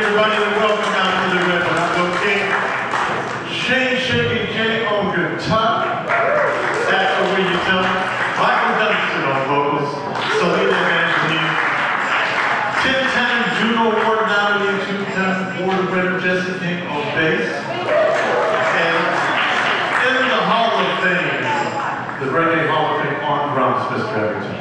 everybody, and welcome down to the event. I'm okay? Shane Shimmy J on guitar. That's the way you tell it. Michael Dunston on vocals. Selena Anthony. Ten-time Juno Award nominee, two-time award winner Jesse King on bass. And in the Hall of Fame, the Reggae Hall of Fame on drums, Mr. Everton.